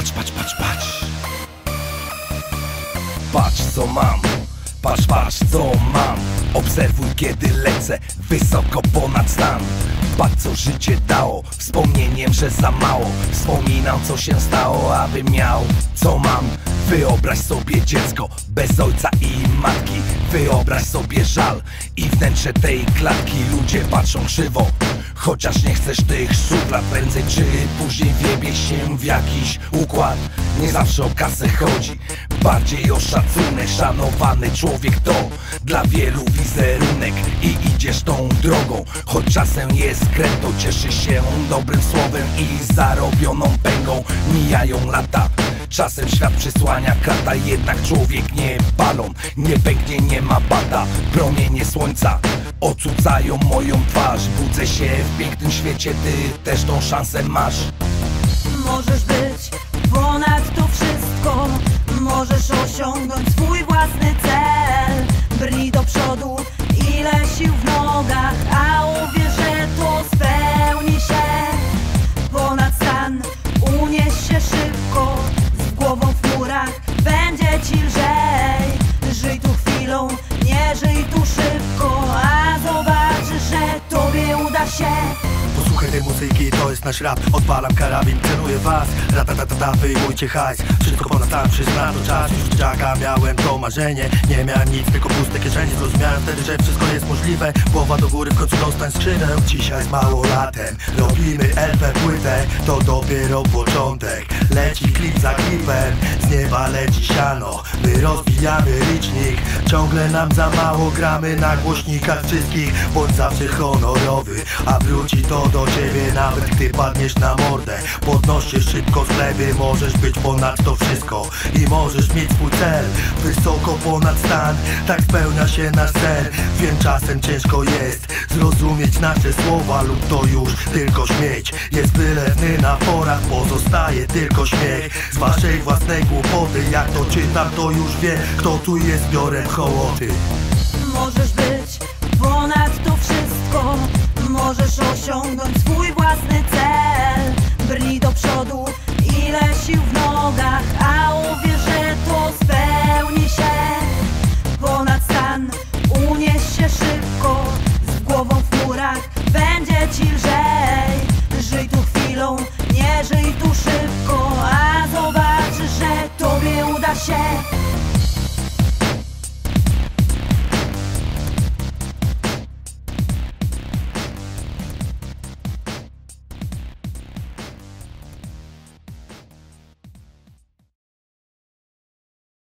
Patrz, patrz, patrz, patrz. Patrz co mam. Patrz, patrz co mam. Obserwuj kiedy lecę Wysoko ponad stan. Patrz co życie dało. Wspomnieniem, że za mało. Wspominam co się stało, aby miał. Co mam? Wyobraź sobie dziecko Bez ojca i matki Wyobraź sobie żal i wnętrze tej klatki. Ludzie patrzą krzywo Chociaż nie chcesz tych szuflad Prędzej czy później wiebie się w jakiś układ. Nie zawsze o kasę chodzi Bardziej o szacunek. Szanowany człowiek to Dla wielu wizerunek I idziesz tą drogą. Choć czasem jest krętą Cieszy się dobrym słowem I zarobioną pęgą. Mijają lata Czasem świat przysłania krata Jednak człowiek nie balon Nie pęknie, nie ma bata Promienie słońca Ocucają moją twarz. Budzę się w pięknym świecie Ty też tą szansę masz. Możesz być ponad to wszystko. Możesz osiągnąć swój własny cel. Brnij do przodu, ile sił w nogach muzyki, to jest nasz rap. Odpalam karabin, celuję was. Ratatatata, wyjmujcie hajs. Wszystko ponad stan, przyzna to czas. Już dzieciaka miałem to marzenie. Nie miałem nic, tylko puste kieszenie. Zrozumiałem wtedy, że wszystko jest możliwe. Głowa do góry, w końcu dostań skrzynę. Dzisiaj z mało latem Robimy LP płytę. To dopiero początek Leci klip za klipem. Z nieba leci siano My rozwijamy licznik. Ciągle nam za mało gramy na głośnikach wszystkich Bądź zawsze honorowy A wróci to do ciebie nawet gdy padniesz na mordę. Podnoś się szybko z gleby Możesz być ponad to wszystko. I możesz mieć swój cel. Wysoko ponad stan Tak spełnia się nasz sen Wiem czasem ciężko jest Zrozumieć nasze słowa lub to już tylko śmieć. Jest wylewny na porach Pozostaje tylko śmiech. Z waszej własnej głupoty Jak to czytam to już wiem Kto tu jest biorem hołoty. Możesz być ponad to wszystko. Możesz osiągnąć swój własny cel będzie ci lżej. Żyj tu chwilą, nie żyj tu